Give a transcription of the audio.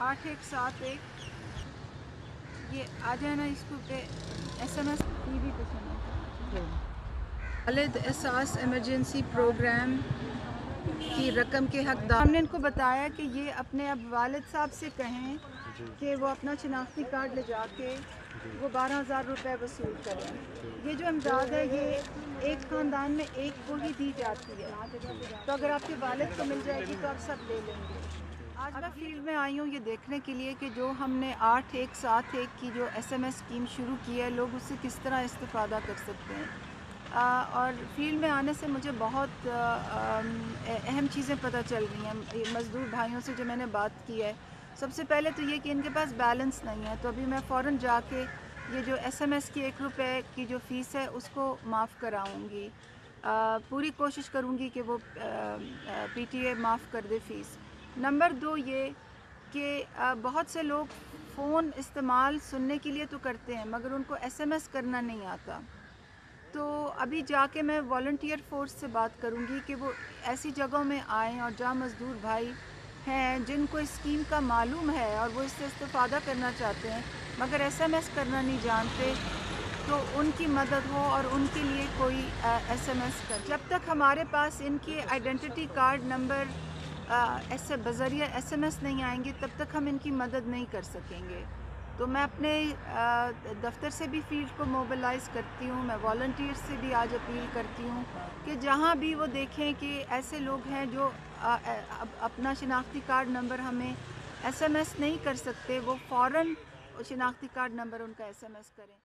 آٹھ ایک سات ایک۔ یہ آ جانا اس کو پہ S M S T V پہ سنا والد احساس ایمرجنسی پروگرام کی رقم کے حقدار ہم نے ان کو بتایا کہ یہ اپنے اب والد صاحب سے کہیں کہ وہ اپنا شناختی کارڈ لے جا کے وہ بارہ ہزار روپے وصول کریں۔ یہ جو امداد ہے، یہ ایک خاندان میں ایک کو ہی دی جاتی ہے۔ تو اگر آپ کے والد کو مل جائے گی تو آپ سب لے لیں گے۔ آج میں فیلڈ میں آئی ہوں، یہ دیکھنے کے لیے کہ جو ہم نے آٹھ ایک، سات ایک کی جو ایس ایم ایس اسکیم شروع کی ہے، لوگ اس سے کس طرح استفادہ کر سکتے ہیں؟ اور فیلڈ میں آنے سے مجھے بہت اہم چیزیں پتہ چل رہی ہیں۔ یہ مزدور بھائیوں سے جو میں نے بات کی ہے، سب سے پہلے تو یہ کہ ان کے پاس بیلنس نہیں ہے۔ تو ابھی میں فوراً جا کے یہ جو ایس ایم ایس کی ایک روپے کی جو فیس ہے، اس کو معاف کراؤں گی۔ پوری کوشش کروں گی کہ وہ پی ٹی اے معاف کر دے فیس۔ نمبر دو یہ کہ بہت سے لوگ فون استعمال سننے کے لیے تو کرتے ہیں، مگر ان کو ایس ایم ایس کرنا نہیں آتا۔ تو ابھی جا کے میں والنٹیئر فورس سے بات کروں گی کہ وہ ایسی جگہوں میں آئیں اور جہاں مزدور بھائی ہیں، جن کو اسکیم کا معلوم ہے اور وہ اس سے استفادہ کرنا چاہتے ہیں، مگر ایس ایم ایس کرنا نہیں جانتے تو ان کی مدد ہو اور ان کے لیے کوئی ایس ایم ایس کر۔ جب تک ہمارے پاس ان کے آئیڈینٹی کارڈ نمبر ایسے بذریعہ ایس ایم ایس نہیں آئیں گے، تب تک ہم ان کی مدد نہیں کر سکیں گے۔ تو میں اپنے دفتر سے بھی فیلڈ کو موبلائز کرتی ہوں، میں والنٹیئر سے بھی آج اپیل کرتی ہوں کہ جہاں بھی وہ دیکھیں کہ ایسے لوگ ہیں جو اپنا شناختی کارڈ نمبر ہمیں ایس ایم ایس نہیں کر سکتے، وہ فوراً شناختی کارڈ نمبر ان کا ایس ایم ایس کریں۔